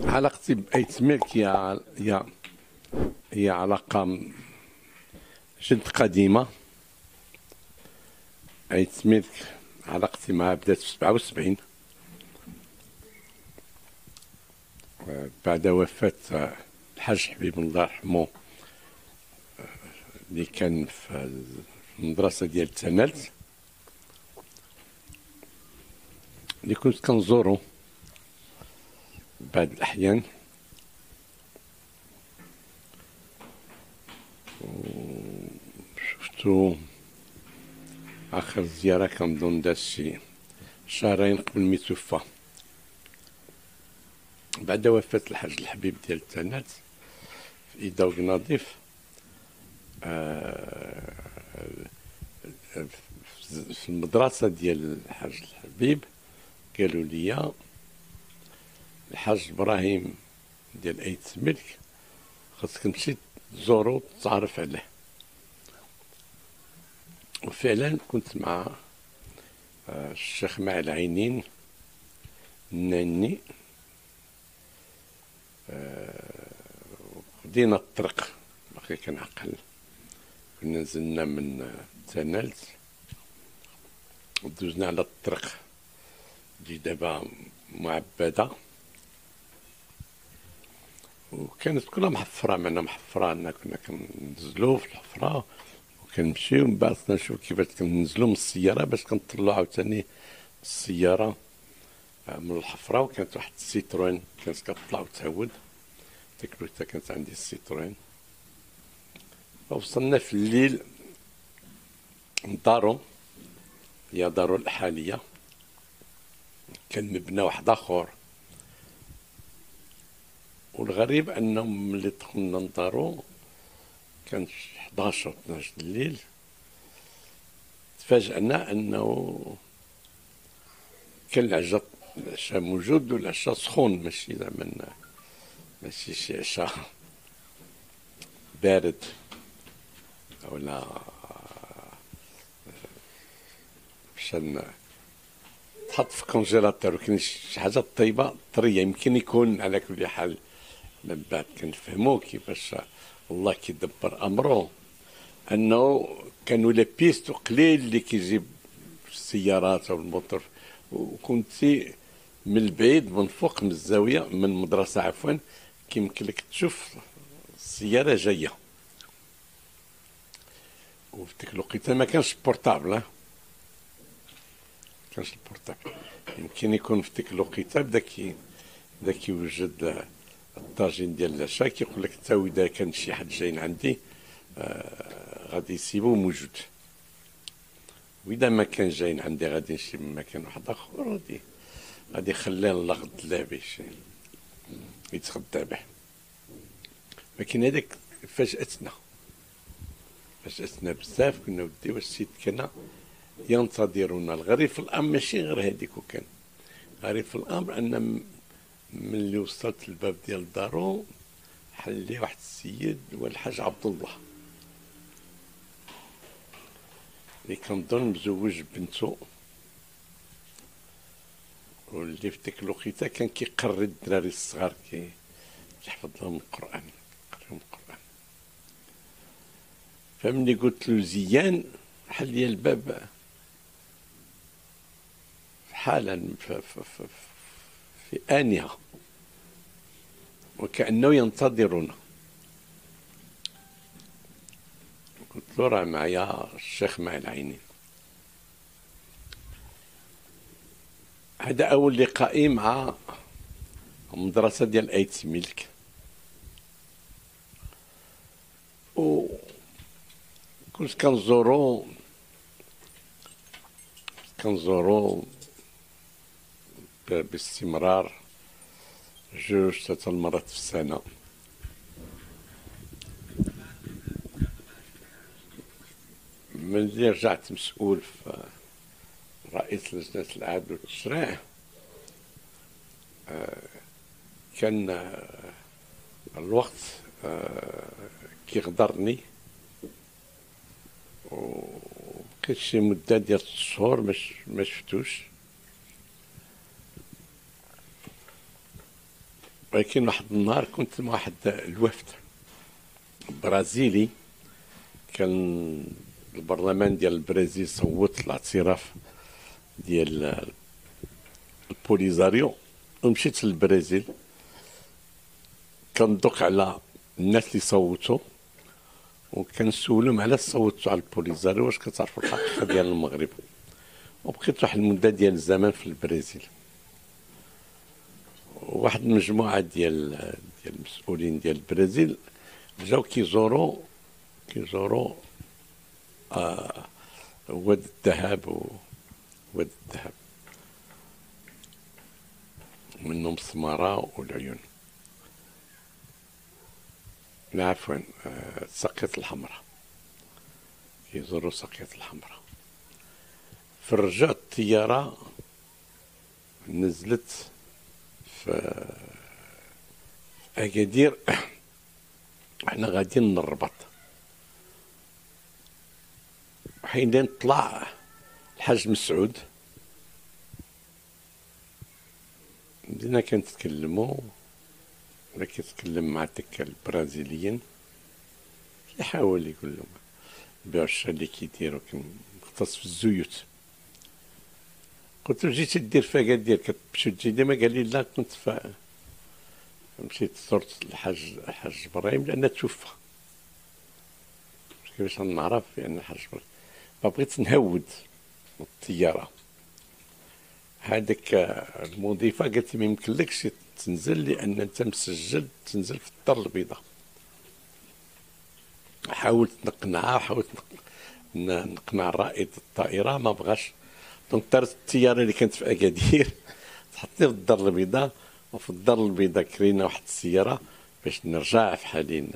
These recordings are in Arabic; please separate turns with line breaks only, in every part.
علاقتي بأيت ملك هي هي هي علاقة جد قديمة. أيت ملك علاقتي معها بدات في سبعة وسبعين. بعد وفاة الحاج حبيب الله يرحمه اللي كان في المدرسة ديال تنالت اللي كنت كنزورو بعد الأحيان. شفتو آخر زيارة كنظن داز شي شهرين قبل ما يتوفى بعد وفاة الحاج الحبيب ديال التنات في إيداوغ نظيف. آه في المدرسة ديال الحاج الحبيب قالوا لي الحاج إبراهيم ديال ايت ملك خاصك تمشي تزورو وتتعرف عليه. وفعلا كنت مع آه، الشيخ مع العينين ناني خدينا الطريق باقي كنعقل كنا نزلنا من تنالت ودوزنا على الطريق اللي دابا معبدة. وكانت كلها محفرة معنا محفرة أننا كنا كنزلو في الحفرة وكنمشيو من بعد نشوف كيفاش كننزلو من السيارة باش كنطلعو عاوتاني السيارة آه، من الحفرة. وكانت واحد السيتروين كانت كتطلع وتهود ديك الوقت كانت عندي السيتروين. وصلنا في الليل لدارو هي دارو الحالية. كان مبنى واحد آخر. والغريب انهم ملي دخلنا لدارو كان 11 12 الليل تفاجأنا انه كان العشاء العشاء موجود والعشاء سخون ماشي زعما ماشي شي عشاء بارد. ولا مشان تحط في congélateur وكاين شي حاجة طيبة طرية يمكن يكون على كل حال. من بعد كنفهموا كيفاش الله كيدبر امره أنه كانوا les pistes قليل اللي كيجيب السيارات أو الموتور. وكنتي من البعيد من فوق من الزاوية من المدرسة عفوا كيمكن لك تشوف السيارة جاية. وفي ديك الوقيته ما كانش portable ما كانش ال portable يمكن يكون في ديك الوقيته بدا كي بدا كيوجد الطاجين ديال العشاء كيقول لك حتى اذا كان شي حد جايين عندي آه غادي يسيبو موجود. وإذا ما كان جايين عندي غادي نمشي من مكان واحد آخر غادي غادي يخليه الله غد لا باش يتغدى به. لكن هذاك فاجأتنا. فاجأتنا بزاف كنا ودي السيد كان ينتظرنا الغريب في الأمر. ماشي غير هذيك وكان غريب في الأمر أن ملي وصلت الباب ديال دارو حل لي واحد السيد هو الحاج عبد الله اللي كنظن مزوج بنتو. واللي في ديك الوقيتة كان كيقري الدراري الصغار كي يحفظ لهم القرآن يقريهم القرآن. فملي قلت له زيان حل لي الباب. حالا في, آنها. وكأنه ينتظرنا. قلت له راه معايا الشيخ مع العينين. هذا أول لقائي مع المدرسة ديال أيت ملك و كنت كنزورو كنزورو باستمرار جوج ثلاثة المرات في السنة. من رجعت مسؤول في رئيس لجنة العدل والتشريع آه، كان آه، الوقت آه، كيغدرني وبقيت شي مدة ديال الشهور ما شفتوش. ولكن واحد النهار كنت مع واحد الوفد برازيلي كان البرلمان ديال البرازيل صوت الاعتراف ديال البوليزاريو ومشيت للبرازيل. كندق على الناس اللي صوتوا وكنسولهم علاش صوتوا على البوليزاريو واش كتعرفوا الحقيقة ديال المغرب. وبقيت واحد المدة ديال الزمان في البرازيل. واحد المجموعة ديال ديال المسؤولين ديال البرازيل جاو كيزوروا كيزوروا آه واد الذهب واد الذهب. منهم السمارة والعيون. لا عفوا آه سقية الحمراء. كيزوروا سقية الحمراء. الرجاء الطيارة نزلت في أكادير إحنا غاديين نربط. حين طلع الحاج مسعود بدينا كنتكلموا ولا كيتكلم مع ديك البرازيليين يحاول يقول لهم بيعوا الشا اللي كيديروا مختص في الزيوت. قلت له جيتي دير فاكا ديالك. كتمشي تجي ديما قال لي لا كنت فا. مشيت زرت الحاج الحاج إبراهيم لأن توفى. كيفاش نعرف؟ بان الحاج إبراهيم فبغيت نهود الطيارة. هذيك المضيفة قالت لي ما يمكنلكش تنزل لأن أنت مسجل تنزل في الدار البيضاء. حاولت نقنعها حاولت نقنع رائد الطائرة ما بغاش دارت الطياره اللي كانت في أكادير. تحطني في الدار البيضاء وفي الدار البيضاء كرينا واحد السيارة باش نرجع في حالي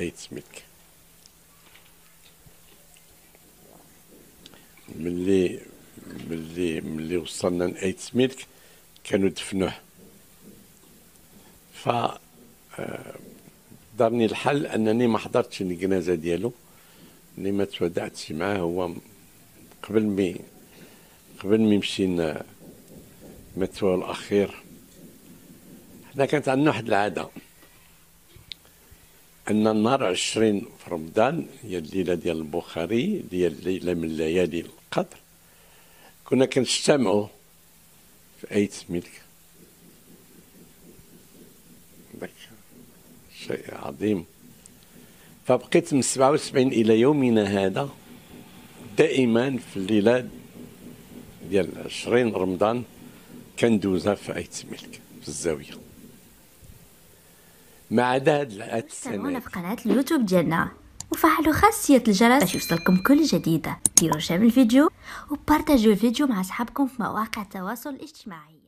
ايت ملك ملي ملي ملي وصلنا لايت ملك كانوا دفنوه. ف آه، دارني الحل أنني ما حضرتش الجنازة ديالو. اني ما تودعتش معاه هو قبل مي قبل ما يمشي متوى الأخير. حنا كانت عندنا واحد العادة. أن النهار عشرين في رمضان هي الليلة ديال البخاري هي الليلة من ليالي القدر. كنا كنجتمعوا في أيت ملك. ذاك شيء عظيم. فبقيت من 77 إلى يومنا هذا دائما في الليلة ديال 20 رمضان كندوزها في ايت ملك في الزاوية. ما عدا هاد
السنة في قناة اليوتيوب ديالنا. وفعلوا خاصية الجرس باش يوصلكم كل جديد ديروا share الفيديو وبارتاجيو الفيديو مع أصحابكم في مواقع التواصل الاجتماعي.